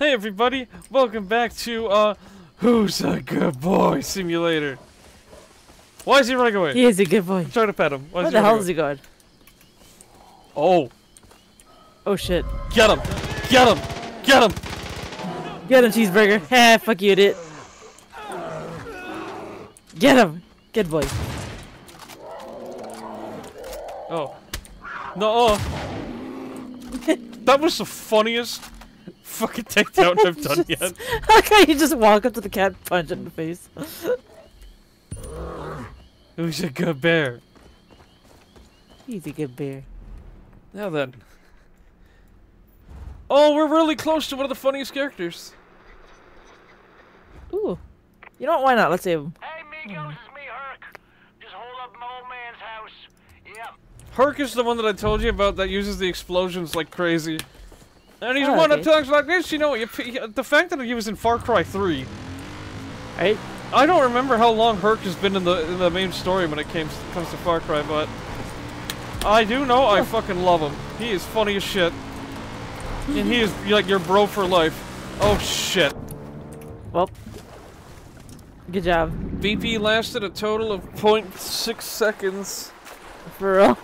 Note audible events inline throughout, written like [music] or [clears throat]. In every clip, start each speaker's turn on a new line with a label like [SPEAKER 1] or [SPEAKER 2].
[SPEAKER 1] Hey everybody, welcome back to uh Who's a Good Boy Simulator. Why is he running away?
[SPEAKER 2] He is a good boy.
[SPEAKER 1] I'm trying to pet him. Why
[SPEAKER 2] Where the hell
[SPEAKER 1] running
[SPEAKER 2] is he going?
[SPEAKER 1] Oh,
[SPEAKER 2] Oh shit.
[SPEAKER 1] get him! Get him! Get him!
[SPEAKER 2] Get him, cheeseburger. [laughs] Ha, fuck you, idiot. Get him. Good boy.
[SPEAKER 1] Oh. No. oh. [laughs] that was the funniest fucking takedown I've done yet. [laughs]
[SPEAKER 2] How can you just walk up to the cat and punch it in the face? [laughs]
[SPEAKER 1] Who's a good bear?
[SPEAKER 2] He's a good bear.
[SPEAKER 1] Now then. Oh, we're really close to one of the funniest characters.
[SPEAKER 2] Ooh. You know what? Why not? Let's save him.
[SPEAKER 3] Hey, Migos, it's me, Hurk. Just hold up my old man's house. Yep.
[SPEAKER 1] Hurk is the one that I told you about that uses the explosions like crazy. And he's
[SPEAKER 2] Oh,
[SPEAKER 1] one that
[SPEAKER 2] okay.
[SPEAKER 1] talks like this, you know, you, the fact that he was in Far Cry 3.
[SPEAKER 2] Right?
[SPEAKER 1] I don't remember how long Hurk has been in the in the main story when it came, comes to Far Cry, but I do know I fucking love him. He is funny as shit. And he is like your bro for life. Oh shit.
[SPEAKER 2] Well. Good job.
[SPEAKER 1] BP lasted a total of 0.6 seconds.
[SPEAKER 2] For real.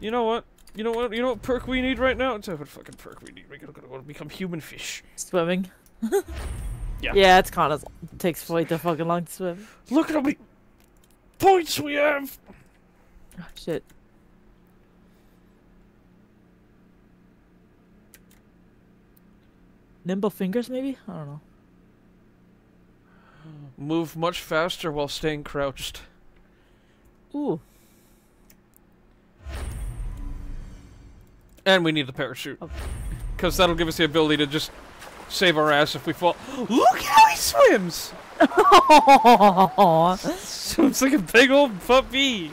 [SPEAKER 1] You know what? You know what? You know what perk we need right now? You what fucking perk we need. We gotta, gotta, gotta become human fish.
[SPEAKER 2] Swimming. [laughs]
[SPEAKER 1] Yeah.
[SPEAKER 2] Yeah, it's kind of it takes way too fucking long to swim.
[SPEAKER 1] Look at how many points we have.
[SPEAKER 2] Oh, shit. Nimble fingers, maybe? I don't know.
[SPEAKER 1] Move much faster while staying crouched.
[SPEAKER 2] Ooh.
[SPEAKER 1] And we need the parachute. Because that'll give us the ability to just save our ass if we fall. Look how he swims!
[SPEAKER 2] it's [laughs]
[SPEAKER 1] Swims like a big old puppy.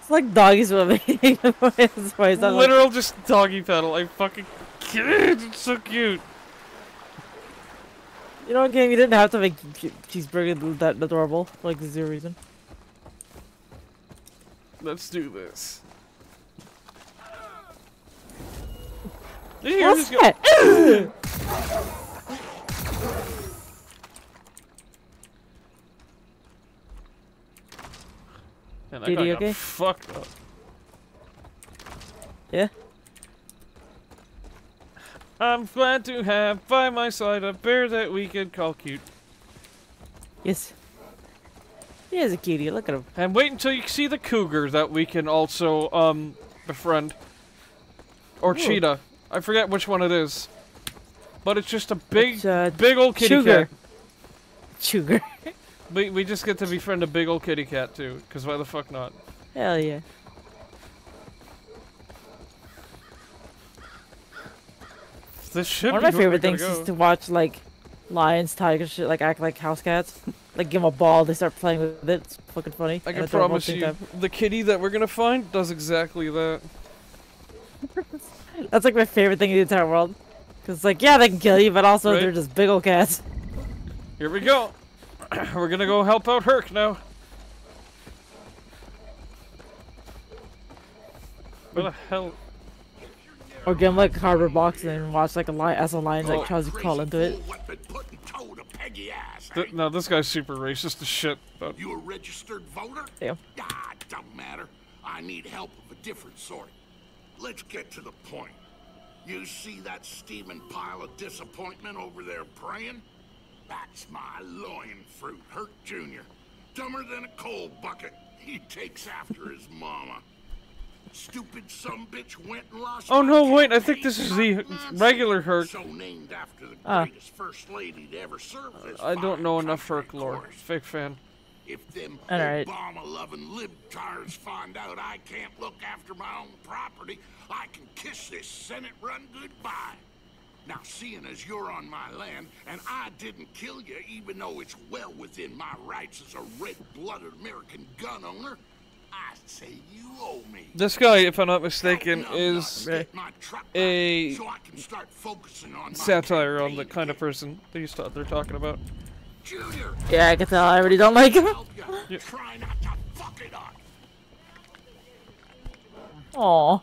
[SPEAKER 2] It's like doggy swimming. [laughs] It's why it's not like-
[SPEAKER 1] Literal just doggy pedal. I fucking kid. It's so cute.
[SPEAKER 2] you know what game? You didn't have to make che- cheeseburger that adorable like zero reason.
[SPEAKER 1] Let's do this. Did you hear
[SPEAKER 2] What's
[SPEAKER 1] this go-
[SPEAKER 2] that? [laughs]
[SPEAKER 1] Man,
[SPEAKER 2] Did he okay?
[SPEAKER 1] fucked up.
[SPEAKER 2] yeah.
[SPEAKER 1] I'm glad to have by my side a bear that we can call cute.
[SPEAKER 2] Yes. He is a cutie. Look at him.
[SPEAKER 1] And wait until you see the cougar that we can also um befriend. Or
[SPEAKER 2] Ooh.
[SPEAKER 1] cheetah. I forget which one it is. But it's just a big,
[SPEAKER 2] uh,
[SPEAKER 1] big old kitty
[SPEAKER 2] sugar.
[SPEAKER 1] cat.
[SPEAKER 2] Sugar. [laughs]
[SPEAKER 1] We, we just get to befriend a big old kitty cat too, because why the fuck not?
[SPEAKER 2] Hell yeah.
[SPEAKER 1] This should
[SPEAKER 2] One of my favorite things
[SPEAKER 1] go.
[SPEAKER 2] is to watch like lions, tigers, shit like act like house cats. [laughs] like give them a ball, they start playing with it. It's fucking funny.
[SPEAKER 1] I can promise you, the kitty that we're gonna find does exactly that.
[SPEAKER 2] That's like my favorite thing in the entire world. Cause it's like, yeah, they can kill you, but also
[SPEAKER 1] Right.
[SPEAKER 2] they're just big old cats.
[SPEAKER 1] Here we go. [clears throat] we're gonna go help out Hurk now. What the hell?
[SPEAKER 2] Or give them like a cardboard box and watch like a lion as a lion
[SPEAKER 1] Oh.
[SPEAKER 2] like tries to crawl into it.
[SPEAKER 4] What been putting toe to Peggy ass?
[SPEAKER 1] Th- no, this guy's super racist as shit. But
[SPEAKER 4] You a registered voter?
[SPEAKER 2] Yeah.
[SPEAKER 4] Ah, don't matter. I need help of a different sort. Let's get to the point. You see that steaming pile of disappointment over there praying? That's my loin fruit, Hurk Jr. Dumber than a coal bucket. He takes after his mama. Stupid some bitch went and lost
[SPEAKER 1] Oh, no, wait, I think this is the regular Hurk.
[SPEAKER 4] So named after the
[SPEAKER 2] Ah.
[SPEAKER 4] greatest first lady to ever serve this
[SPEAKER 1] I don't know enough Hurk lore. Fake fan.
[SPEAKER 4] If them
[SPEAKER 2] Alright.
[SPEAKER 4] Obama-loving libtards find out I can't look after my own property, I can kiss this Senate run goodbye. Now, seeing as you're on my land, and I didn't kill you even though it's well within my rights as a red-blooded American gun owner, I say you owe me.
[SPEAKER 1] This guy, if I'm not mistaken, is
[SPEAKER 4] my truck
[SPEAKER 1] a
[SPEAKER 4] so I can start focusing on my
[SPEAKER 1] satire on the kind of person they used to, they're talking about.
[SPEAKER 4] Junior,
[SPEAKER 2] Yeah, I can tell. I already don't like him.
[SPEAKER 4] help Try not to fuck it up.
[SPEAKER 2] Aw.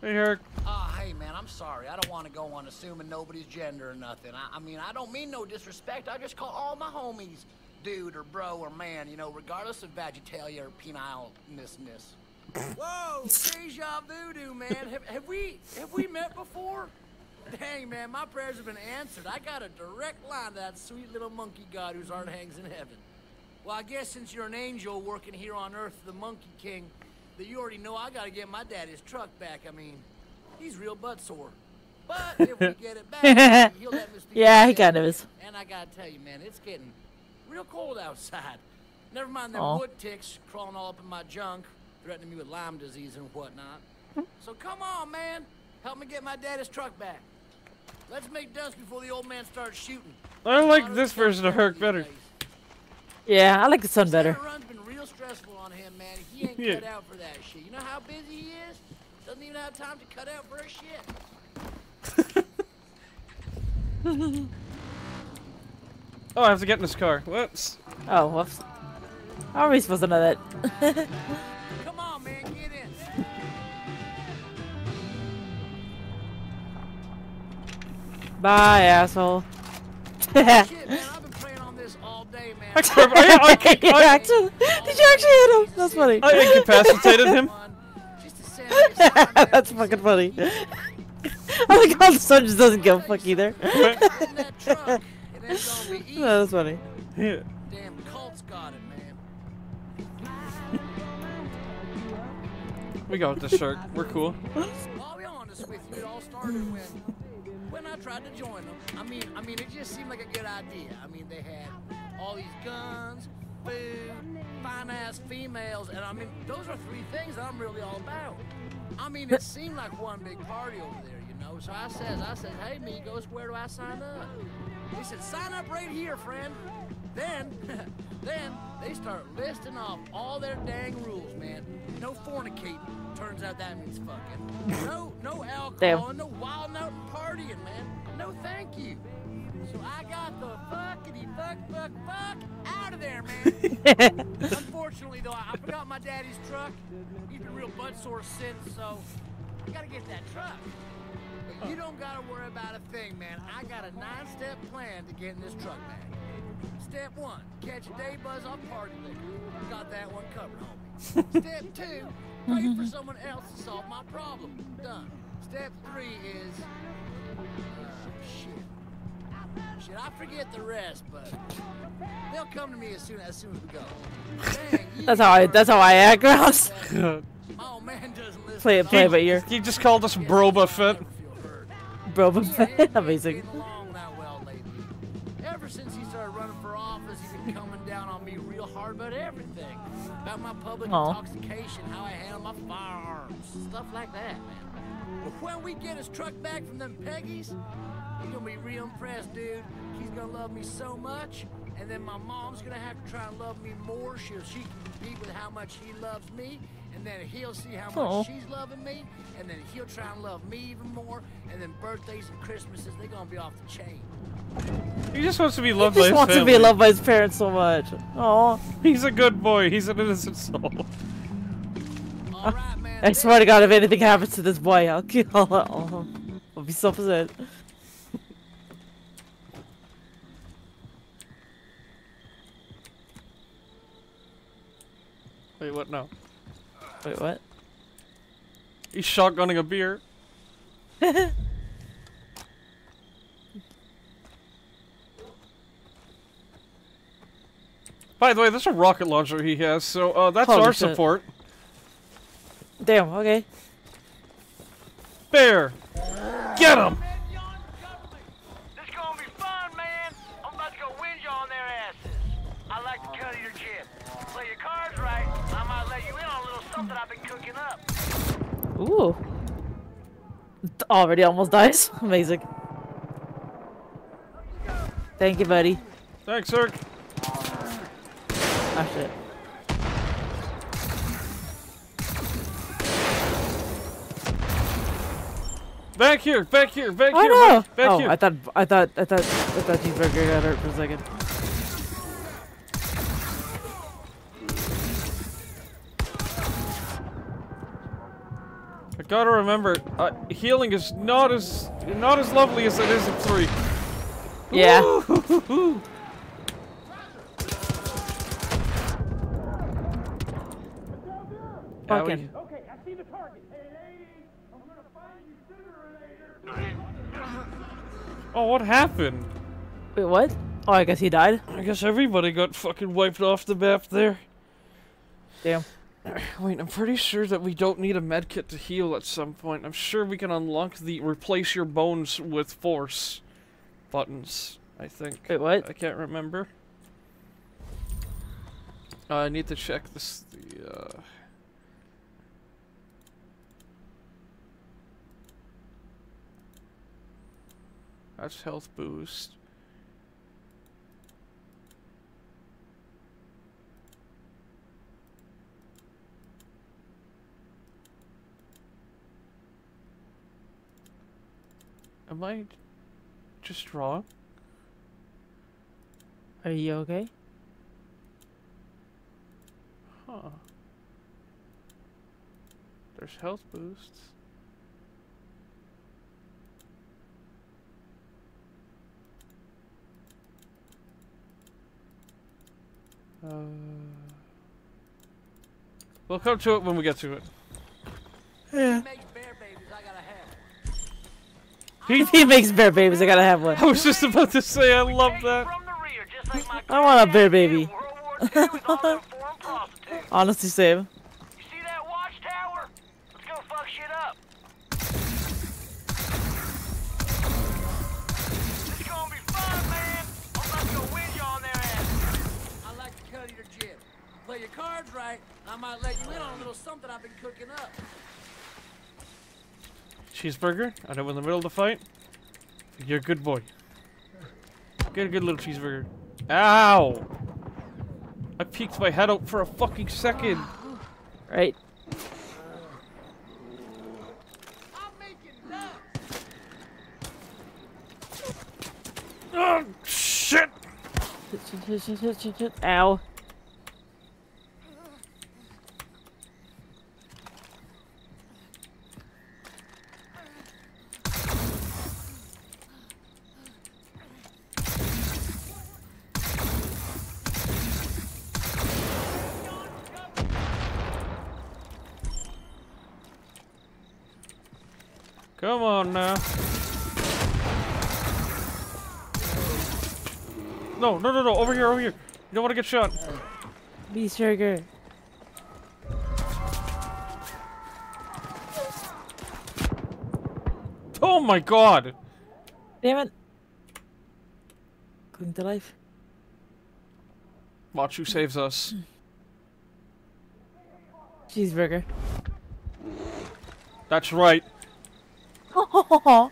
[SPEAKER 1] Hey, Hurk.
[SPEAKER 5] Ah, hey man, I'm sorry. I don't want to go on assuming nobody's gender or nothing. I, I mean, I don't mean no disrespect. I just call all my homies dude or bro or man, you know, regardless of vegetalia or penileness. Whoa, deja voodoo, man. Have, have we have we met before? Dang, man, my prayers have been answered. I got a direct line to that sweet little monkey god whose heart hangs in heaven. Well, I guess since you're an angel working here on Earth, the Monkey King, that you already know I gotta get my daddy's truck back. I mean, he's real butt sore. But if we get it back, [laughs] he'll let me speak
[SPEAKER 2] Yeah, he kind of is.
[SPEAKER 5] And I gotta tell you, man, it's getting real cold outside. Never mind them
[SPEAKER 2] Aw.
[SPEAKER 5] wood ticks crawling all up in my junk, threatening me with Lyme disease and whatnot. Hmm. so come on, man. Help me get my daddy's truck back. Let's make dust before the old man starts shooting.
[SPEAKER 1] I like this version of
[SPEAKER 5] going Hurk
[SPEAKER 1] better.
[SPEAKER 2] Yeah, I like the sun better.
[SPEAKER 5] Run's been real stressful on him, man. He ain't
[SPEAKER 1] Yeah.
[SPEAKER 5] cut out for that shit. You know how busy he is? Doesn't even have time to cut out for a shit. [laughs]
[SPEAKER 1] Oh, I have to get in this car. Whoops.
[SPEAKER 2] Oh, whoops. How are we supposed to know that? [laughs] Bye, asshole.
[SPEAKER 5] Shit, [laughs] man, I've been praying on this all day, man.
[SPEAKER 1] Actually, I, I, I,
[SPEAKER 2] You
[SPEAKER 1] I,
[SPEAKER 2] actually- did you actually hit him? That's funny.
[SPEAKER 1] I incapacitated him. [laughs]
[SPEAKER 5] Just to send me a sign, man,
[SPEAKER 2] That's fucking funny. I like how the sun just doesn't give a fuck either. [laughs]
[SPEAKER 5] In that truck, it ain't gonna be easy.
[SPEAKER 2] That's funny.
[SPEAKER 1] Yeah.
[SPEAKER 5] Damn cult's got it, man.
[SPEAKER 1] We got this shark. We're cool.
[SPEAKER 5] I'll be honest with you, it all started when when I tried to join them. I mean, I mean, it just seemed like a good idea. I mean, they had all these guns, food, fine ass females, and I mean, those are three things that I'm really all about. I mean, it seemed like one big party over there, you know. So I says, I said, hey, Migos, where do I sign up? He said, sign up right here, friend. Then, [laughs] then they start listing off all their dang rules, man. No fornicating. Turns out that means fucking. [laughs] No, no alcohol,
[SPEAKER 2] Damn.
[SPEAKER 5] no wild out and partying, man. No, thank you. So I got the fuckity fuck fuck fuck out of there, man. [laughs] Unfortunately, though, I forgot my daddy's truck. He's been real butt sore since, so I gotta get that truck. But you don't gotta worry about a thing, man. I got a nine-step plan to get in this truck back. Step one, catch a day buzz on party liquor. Got that one covered, homie. [laughs] Step two, pray for someone else to solve my problem. Done. Step three is, uh, shit. Shit, I forget the rest, but they'll come to me as soon as soon as we go. Dang,
[SPEAKER 2] That's how I. That's how I act, Grouse. [laughs]
[SPEAKER 5] My old man doesn't listen
[SPEAKER 2] Play it, play it
[SPEAKER 5] all.
[SPEAKER 2] by ear,
[SPEAKER 1] He just called us Broba Fett.
[SPEAKER 5] Never feel
[SPEAKER 2] bro.
[SPEAKER 5] Yeah, ain't
[SPEAKER 2] Amazing.
[SPEAKER 5] My public
[SPEAKER 2] Aw.
[SPEAKER 5] intoxication, how I handle my firearms, stuff like that, man. But when we get his truck back from them Peggy's, he's gonna be real impressed, dude. He's gonna love me so much, and then my mom's gonna have to try and love me more so she can compete with how much he loves me, and then he'll see how much
[SPEAKER 2] Aw.
[SPEAKER 5] she's loving me, and then he'll try and love me even more, and then birthdays and Christmases, they're gonna be off the chain.
[SPEAKER 1] He just wants to be
[SPEAKER 2] He
[SPEAKER 1] loved by
[SPEAKER 2] just
[SPEAKER 1] his
[SPEAKER 2] wants to be loved by his parents so much. Oh,
[SPEAKER 1] He's a good boy. He's an innocent soul.
[SPEAKER 5] All right, [laughs] man.
[SPEAKER 2] I swear to God, if anything happens to this boy, I'll kill. I'll, I'll be so upset.
[SPEAKER 1] Wait, what now?
[SPEAKER 2] Wait, what?
[SPEAKER 1] He's shotgunning a beer. [laughs] By the way, there's a rocket launcher he has, so uh, that's
[SPEAKER 2] Holy
[SPEAKER 1] our
[SPEAKER 2] shit.
[SPEAKER 1] support.
[SPEAKER 2] Damn. Okay.
[SPEAKER 1] Bear, get him!
[SPEAKER 2] Ooh. Already almost [laughs] dies. Amazing. Thank you, buddy.
[SPEAKER 1] Thanks, Eric.
[SPEAKER 2] Ah, shit.
[SPEAKER 1] Back here, back here, back
[SPEAKER 2] Oh
[SPEAKER 1] here,
[SPEAKER 2] no!
[SPEAKER 1] back, back
[SPEAKER 2] oh,
[SPEAKER 1] here.
[SPEAKER 2] I thought, I thought, I thought, I thought cheeseburger got hurt for a second.
[SPEAKER 1] Gotta remember, uh, healing is not as not as lovely as it is in three.
[SPEAKER 2] Yeah.
[SPEAKER 1] Ooh. Yeah, we-
[SPEAKER 2] Fucking.
[SPEAKER 1] Oh, what happened?
[SPEAKER 2] Wait, what? Oh, I guess he died.
[SPEAKER 1] I guess everybody got fucking wiped off the map there.
[SPEAKER 2] Damn.
[SPEAKER 1] Wait, I'm pretty sure that we don't need a medkit to heal at some point. I'm sure we can unlock the replace your bones with force buttons. I think.
[SPEAKER 2] Wait, what?
[SPEAKER 1] I can't remember. Uh, I need to check this. The uh. That's health boost. Am I just wrong?
[SPEAKER 2] Are you okay?
[SPEAKER 1] Huh. There's health boosts. Uh, we'll come to it when we get to it.
[SPEAKER 5] Makes bear babies, I gotta have.
[SPEAKER 2] If he makes bear babies, I gotta have one. [laughs]
[SPEAKER 1] I was just about to say I love that.
[SPEAKER 3] it from the rear, just like my
[SPEAKER 2] I want a bear baby.
[SPEAKER 3] did in World War II with all them foreign prostitutes.
[SPEAKER 2] Honestly, same.
[SPEAKER 3] You see that watchtower? Let's go fuck shit up. It's gonna be fun, man. I'm about to win you on their.
[SPEAKER 5] I like the cut of your jib. Play your cards right, and I might let you in on a little something I've been cooking up.
[SPEAKER 1] Cheeseburger, I know in the middle of the fight. You're a good boy. Get a good little cheeseburger. Ow! I peeked my head out for a fucking second.
[SPEAKER 2] Right?
[SPEAKER 5] I'm making nuts.
[SPEAKER 1] Oh, shit.
[SPEAKER 2] Ow.
[SPEAKER 1] Come on now. No, no, no, no, over here, over here. You don't want to get shot.
[SPEAKER 2] Beast Burger.
[SPEAKER 1] Oh my god!
[SPEAKER 2] Damn it. Cling to life.
[SPEAKER 1] Watch who saves us.
[SPEAKER 2] Cheeseburger.
[SPEAKER 1] That's right. [laughs]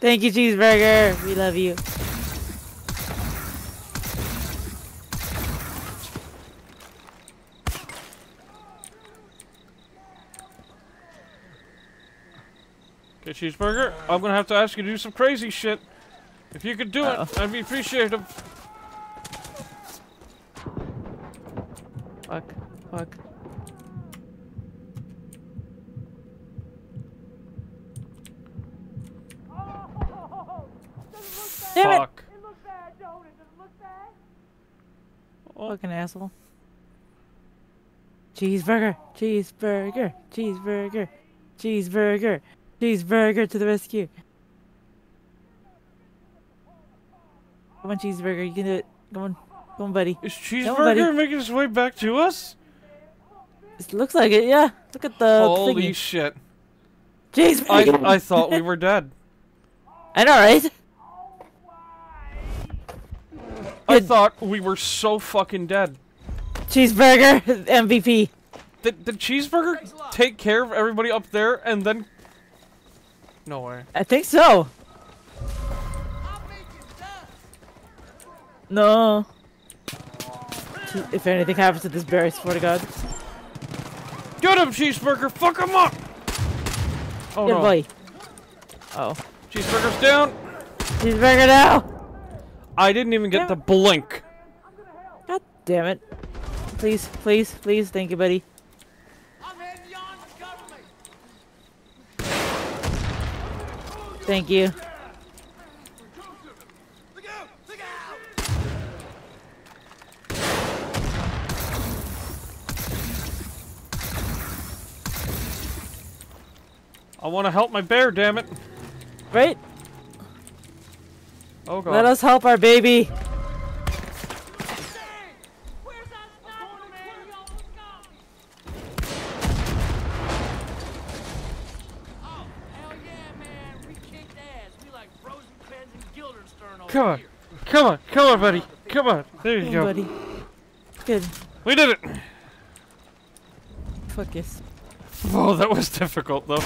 [SPEAKER 2] Thank you, Cheeseburger. We love you.
[SPEAKER 1] Okay, cheeseburger. I'm gonna have to ask you to do some crazy shit. If you could do
[SPEAKER 2] Uh-oh.
[SPEAKER 1] it, I'd be appreciative.
[SPEAKER 2] Fuck. Fuck. Damn it!
[SPEAKER 1] Fuck. Oh,
[SPEAKER 2] Fucking asshole. Cheeseburger. Cheeseburger. Cheeseburger. Cheeseburger. Cheeseburger to the rescue. Come on, cheeseburger. You can do it. Come on. Come on, buddy.
[SPEAKER 1] is
[SPEAKER 2] Come on, buddy.
[SPEAKER 1] cheeseburger making his way back to us?
[SPEAKER 2] It looks like it, yeah. Look at the
[SPEAKER 1] Holy
[SPEAKER 2] thingy.
[SPEAKER 1] shit! I
[SPEAKER 2] Cheeseburger.
[SPEAKER 1] I thought we were dead. [laughs]
[SPEAKER 2] I know, right?
[SPEAKER 1] I thought we were so fucking dead.
[SPEAKER 2] Cheeseburger. MVP.
[SPEAKER 1] Did, did cheeseburger take care of everybody up there and then? No way.
[SPEAKER 2] I think so.
[SPEAKER 5] I'm making nuts.
[SPEAKER 2] No. If anything happens to this bear, I swear to God.
[SPEAKER 1] Get him, cheeseburger! Fuck him up! Oh
[SPEAKER 2] Good
[SPEAKER 1] no.
[SPEAKER 2] boy. Oh.
[SPEAKER 1] Cheeseburger's down.
[SPEAKER 2] Cheeseburger now!
[SPEAKER 1] I didn't even get to blink.
[SPEAKER 2] God damn it. Please, please, please. Thank you, buddy.
[SPEAKER 5] I'm heading y'all on, cover me.
[SPEAKER 2] Thank you.
[SPEAKER 5] Look out! Look out!
[SPEAKER 1] I want to help my bear, damn it.
[SPEAKER 2] Right?
[SPEAKER 1] Oh god.
[SPEAKER 2] Let us help our baby.
[SPEAKER 5] Where's that sniper, man? You almost got me. Oh, hell yeah, man. We kicked ass. We like Rosencrantz and Guildenstern over
[SPEAKER 1] Come on. Come on, come on, buddy. Come on. There you go.
[SPEAKER 2] buddy. Good.
[SPEAKER 1] We did it.
[SPEAKER 2] Fuck yes.
[SPEAKER 1] Oh, that was difficult though.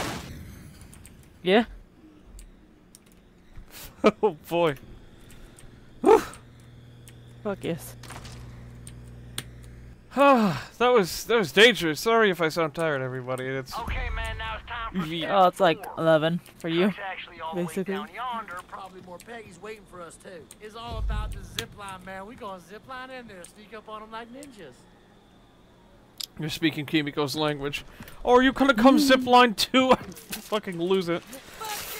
[SPEAKER 2] Yeah? [laughs]
[SPEAKER 1] Oh boy.
[SPEAKER 2] Fuck yes.
[SPEAKER 1] Ah, [sighs] that was that was dangerous. Sorry if I sound tired, everybody. It's
[SPEAKER 3] Okay, man, now it's time for
[SPEAKER 1] Yeah.
[SPEAKER 2] Oh, it's like
[SPEAKER 3] four.
[SPEAKER 2] 11 for you.
[SPEAKER 3] Truck's actually all the way
[SPEAKER 2] basically.
[SPEAKER 3] down yonder.
[SPEAKER 5] Probably more Peggy's waiting for us too. It's all about the zip line, man. We gonna zip line in there, sneak up on them like ninjas.
[SPEAKER 1] you're speaking Kimiko's language. Or you gonna come zip line too? [laughs] I fucking lose it.
[SPEAKER 5] Fuck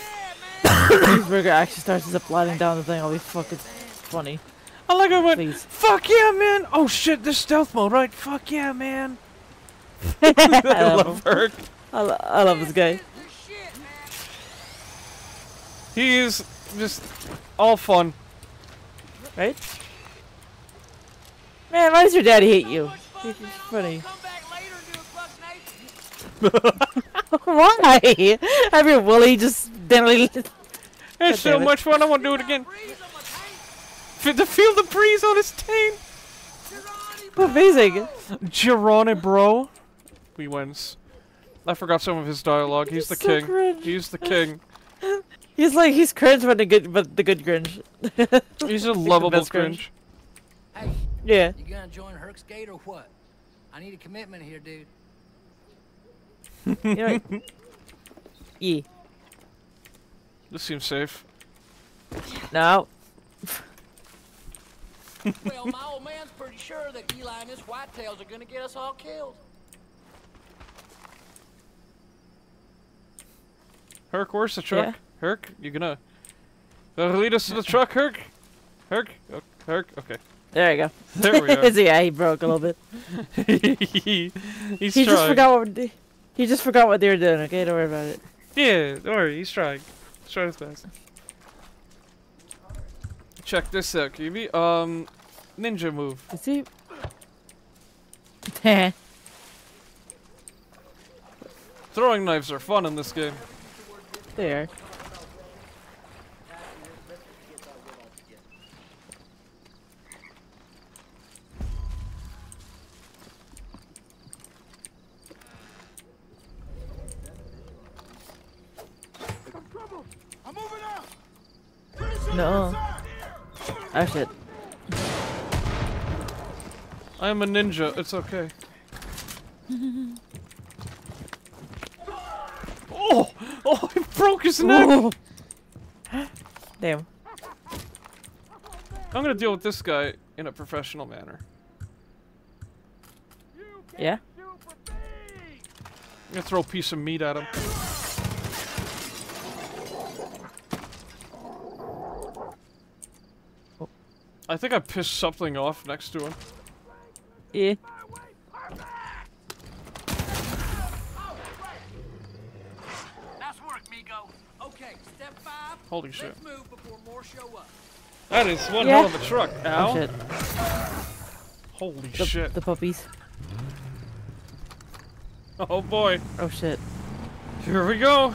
[SPEAKER 5] yeah, man! [coughs]
[SPEAKER 2] Cheeseburger actually starts ziplining down the thing. I'll be fucking funny.
[SPEAKER 1] I like I went.
[SPEAKER 2] Please.
[SPEAKER 1] Fuck yeah, man! Oh shit, this stealth mode, right? Fuck yeah, man! [laughs]
[SPEAKER 2] I love
[SPEAKER 1] her.
[SPEAKER 2] I, lo- I love this guy.
[SPEAKER 1] He is just all fun.
[SPEAKER 2] Right? Man, why does your daddy hate you?
[SPEAKER 5] So
[SPEAKER 2] funny.
[SPEAKER 5] Come back later and do a buck naked.
[SPEAKER 2] Why? [laughs] Have your Willie just generally.
[SPEAKER 1] It's so much fun. I want to do it again.
[SPEAKER 5] Breeze on my tank.
[SPEAKER 1] F- To feel the breeze on his taint.
[SPEAKER 5] Girardi,
[SPEAKER 2] Amazing.
[SPEAKER 1] Girone, bro. He wins. I forgot some of his dialogue. He's the
[SPEAKER 2] So
[SPEAKER 1] king.
[SPEAKER 2] cringe.
[SPEAKER 1] He's the king. [laughs]
[SPEAKER 2] He's like he's cringe, but the good, but the good cringe. [laughs]
[SPEAKER 1] He's a lovable
[SPEAKER 2] best
[SPEAKER 1] cringe.
[SPEAKER 2] cringe.
[SPEAKER 5] Hey,
[SPEAKER 2] Yeah.
[SPEAKER 5] you gonna join Hurk's Gate or what? I need a commitment here, dude. [laughs]
[SPEAKER 2] You know, yeah.
[SPEAKER 1] This seems safe.
[SPEAKER 2] No.
[SPEAKER 5] Well, my old man's pretty sure that Eli and his whitetails are gonna get us all killed.
[SPEAKER 1] Hurk, where's the truck?
[SPEAKER 2] Yeah.
[SPEAKER 1] Hurk, you gonna uh, lead us to the truck, Hurk? Hurk? Oh, Hurk? Okay.
[SPEAKER 2] There you go.
[SPEAKER 1] There we [laughs] are.
[SPEAKER 2] yeah, he broke a little bit. [laughs]
[SPEAKER 1] he, he's
[SPEAKER 2] he
[SPEAKER 1] trying.
[SPEAKER 2] just forgot what they- he just forgot what they were doing. Okay, don't worry about it.
[SPEAKER 1] Yeah, don't worry, he's trying. He's trying his best. Check this out, Kiwi. Um, ninja move.
[SPEAKER 2] Is he? Heh. [laughs]
[SPEAKER 1] Throwing knives are fun in this game.
[SPEAKER 2] there.
[SPEAKER 4] I'm.
[SPEAKER 2] No. Oh shit.
[SPEAKER 1] I am a ninja. It's okay. [laughs] oh! Oh! He broke his neck!
[SPEAKER 2] Oh. [gasps] Damn.
[SPEAKER 1] I'm gonna deal with this guy in a professional manner.
[SPEAKER 2] Yeah.
[SPEAKER 1] I'm gonna throw a piece of meat at him. I think I pissed something off next to him.
[SPEAKER 2] Yeah.
[SPEAKER 5] Nice work, Migo. Okay, step five.
[SPEAKER 1] Holy shit.
[SPEAKER 5] Let's move before more show up.
[SPEAKER 1] That is one
[SPEAKER 2] Yeah.
[SPEAKER 1] hell of a truck. Ow.
[SPEAKER 2] Oh shit.
[SPEAKER 1] Holy
[SPEAKER 2] The,
[SPEAKER 1] shit.
[SPEAKER 2] the puppies.
[SPEAKER 1] Oh boy.
[SPEAKER 2] Oh shit.
[SPEAKER 1] Here we go.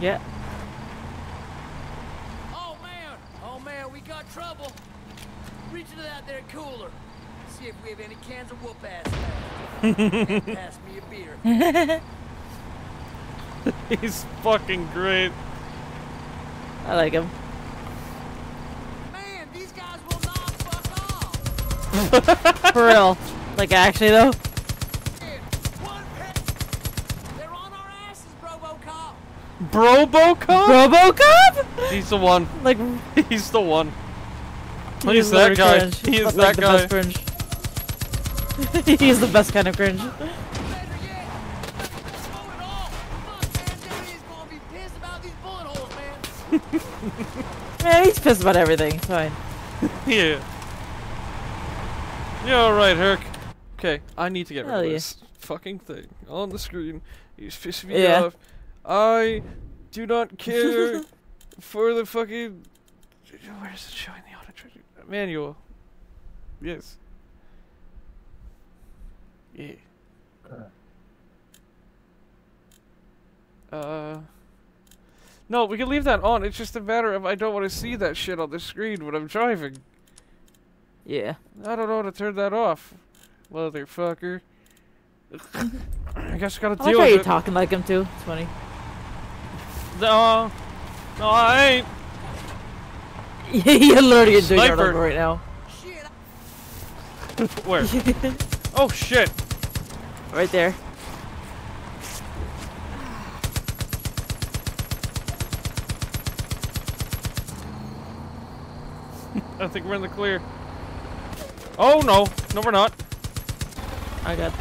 [SPEAKER 2] Yeah.
[SPEAKER 5] Oh man, oh man, we got trouble. Reach into that there cooler. See if we have any cans of whoop ass left. [laughs] pass me a beer. [laughs]
[SPEAKER 1] He's fucking great.
[SPEAKER 2] I like him.
[SPEAKER 5] Man, these guys will not fuck off. [laughs]
[SPEAKER 2] For real. Like actually though.
[SPEAKER 5] Here, one hit. They're on our asses, Robocop.
[SPEAKER 1] Brobocop?
[SPEAKER 2] RoboCop?
[SPEAKER 1] He's the one.
[SPEAKER 2] Like
[SPEAKER 1] He's the one. He's,
[SPEAKER 2] He's
[SPEAKER 1] that guy.
[SPEAKER 2] Cringe. [laughs] He's
[SPEAKER 1] that
[SPEAKER 2] like,
[SPEAKER 1] guy.
[SPEAKER 2] The best cringe. He's the best kind of cringe. [laughs] Yeah, he's pissed about everything. It's fine. [laughs]
[SPEAKER 1] yeah. Yeah, alright, Hurk. Okay, I need to get
[SPEAKER 2] Hell rid
[SPEAKER 1] of
[SPEAKER 2] yeah.
[SPEAKER 1] this fucking thing on the screen. He's pissing me
[SPEAKER 2] yeah.
[SPEAKER 1] off. I do not care for the fucking. Where is it showing the Manual. Yes. Yeah. Uh. No, we can leave that on. It's just a matter of I don't want to see that shit on the screen when I'm driving.
[SPEAKER 2] Yeah.
[SPEAKER 1] I don't know how to turn that off. Motherfucker. [laughs] I guess I gotta deal with
[SPEAKER 2] you're
[SPEAKER 1] it.
[SPEAKER 2] talking like him too. It's funny.
[SPEAKER 1] No. No, I ain't. [laughs]
[SPEAKER 2] you're literally doing it
[SPEAKER 1] Sniper.
[SPEAKER 2] right now. [laughs]
[SPEAKER 1] Where? [laughs] oh shit.
[SPEAKER 2] right there.
[SPEAKER 1] I think we're in the clear. Oh no. No, we're not.
[SPEAKER 2] I got.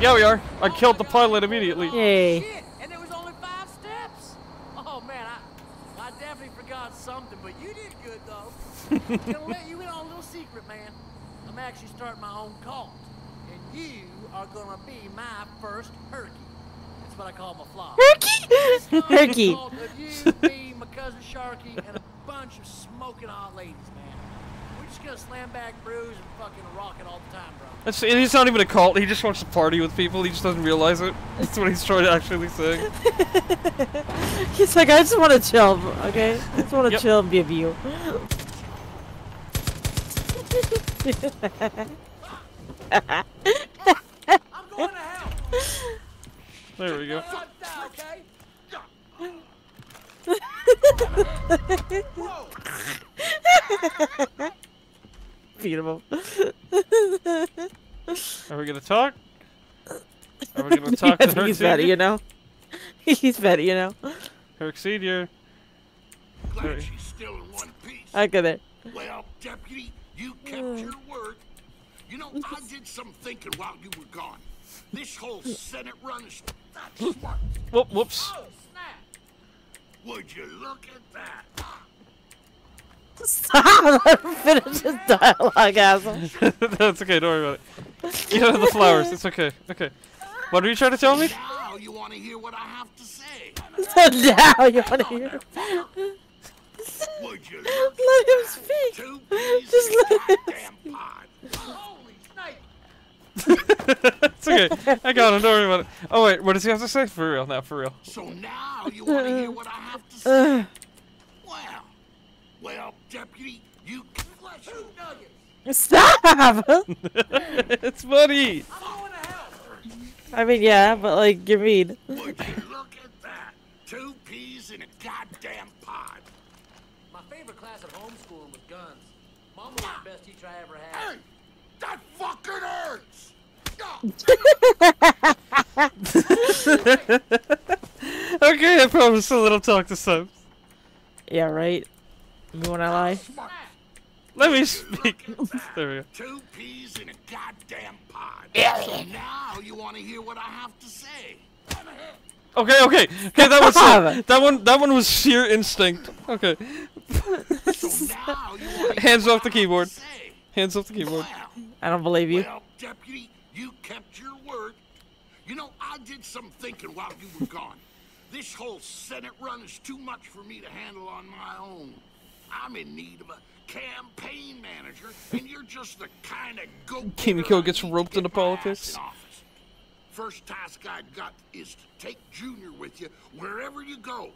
[SPEAKER 1] Yeah, we are. I killed the pilot immediately.
[SPEAKER 2] Yay.
[SPEAKER 5] Shit, and there was only five steps. Oh man, I, I definitely forgot something, but you did good though. Gonna let you in on a little secret, man. I'm actually starting my own cult, and you are gonna be my first herky. That's what I call my flock. It's gonna be a
[SPEAKER 2] Herky.
[SPEAKER 5] you, me, my cousin Sharky, and a bunch of smoking hot ladies, man. We're just gonna slam back brews and fucking rock it all the time, bro.
[SPEAKER 1] That's, and he's not even a cult. He just wants to party with people. He just doesn't realize it. That's what he's trying to actually say. [laughs]
[SPEAKER 2] He's like, I just want to chill, okay? I just want to
[SPEAKER 1] Yep.
[SPEAKER 2] chill and be a view.
[SPEAKER 5] I'm going to hell.
[SPEAKER 1] There we go.
[SPEAKER 5] Fuck that, okay? Whoa.
[SPEAKER 2] Beat him up.
[SPEAKER 1] Are we gonna talk? Are we gonna [laughs] talk
[SPEAKER 2] I
[SPEAKER 1] to
[SPEAKER 2] think he's better, you know? he's better, you know?
[SPEAKER 1] Hurk Senior.
[SPEAKER 4] Glad she's still in one piece.
[SPEAKER 2] I get it.
[SPEAKER 4] Well, deputy, you kept mm. your word. You know, I [laughs] did some thinking while you were gone. This whole Senate run is not smart.
[SPEAKER 1] Whoop, whoops.
[SPEAKER 5] Oh, snap.
[SPEAKER 4] Would you look at that?
[SPEAKER 2] Stop! Let him finish his dialogue, asshole. [laughs]
[SPEAKER 1] That's okay, don't worry about it. Get out of the flowers, it's okay. Okay. What are you trying to tell me?
[SPEAKER 4] Now you want to hear what I have to say. [laughs]
[SPEAKER 2] now you want to hear
[SPEAKER 4] Would you [laughs] look
[SPEAKER 2] Let him speak. Just
[SPEAKER 4] in a
[SPEAKER 2] let him
[SPEAKER 4] goddamn pod?
[SPEAKER 5] Holy snake. [laughs]
[SPEAKER 1] it's okay. I got him, don't worry about it. Oh wait, what does he have to say? For real, now for real.
[SPEAKER 4] So now you want to hear what I have to say?
[SPEAKER 2] Uh,
[SPEAKER 4] Well, well, deputy, you can flesh
[SPEAKER 5] Two nuggets.
[SPEAKER 2] Stop! [laughs]
[SPEAKER 1] it's funny.
[SPEAKER 5] I'm going to hell.
[SPEAKER 2] I mean, yeah, but like, you're mean.
[SPEAKER 5] Homeschooling was guns. Mom was the best teacher I ever had.
[SPEAKER 4] Hey, that fucking hurts. [laughs]
[SPEAKER 1] Okay, I promise a little talk to some.
[SPEAKER 2] Yeah, right? Me when I lie?
[SPEAKER 1] Let me speak. [laughs] There we go.
[SPEAKER 4] Two peas in a goddamn pod. So now you want to hear what I have to say.
[SPEAKER 1] Okay, okay, okay. That was [laughs] that one. That one was sheer instinct. Okay,
[SPEAKER 4] So now you want to
[SPEAKER 1] Hands off the keyboard. hands off the keyboard.
[SPEAKER 2] I don't believe you.
[SPEAKER 4] well, deputy, you kept your word. You know, I did some thinking while you were gone. This whole Senate run is too much for me to handle on my own. I'm in need of a campaign manager, and you're just the kind of go.
[SPEAKER 1] Kimiko gets roped into politics.
[SPEAKER 4] First task I've got is to take Junior with you wherever you go,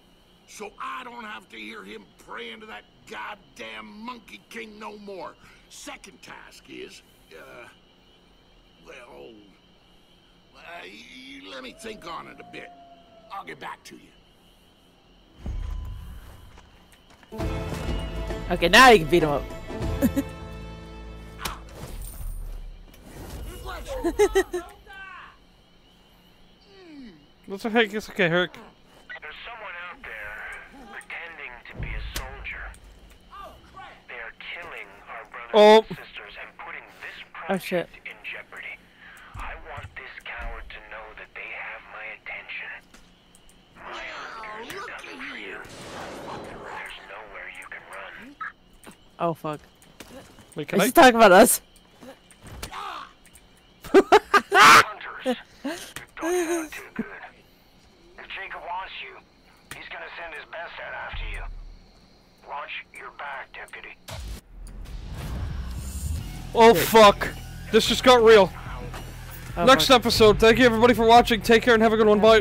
[SPEAKER 4] so I don't have to hear him praying to that goddamn Monkey King no more. Second task is, uh, well, uh, let me think on it a bit. I'll get back to you.
[SPEAKER 2] Okay, now you can beat him up.
[SPEAKER 1] What's the heck? It's okay,
[SPEAKER 3] Hurk.
[SPEAKER 5] Oh.
[SPEAKER 1] oh
[SPEAKER 2] shit.
[SPEAKER 3] I want this coward to know that they have my attention. My coming
[SPEAKER 4] for
[SPEAKER 3] you.
[SPEAKER 4] There's
[SPEAKER 3] nowhere you
[SPEAKER 4] can run.
[SPEAKER 3] Oh fuck.
[SPEAKER 1] Wait, can
[SPEAKER 3] He's talking about us.
[SPEAKER 1] Fuck! This just got real.
[SPEAKER 3] Oh,
[SPEAKER 1] Next
[SPEAKER 3] fuck.
[SPEAKER 1] episode. Thank you everybody for watching. Take care and have a good one. Bye.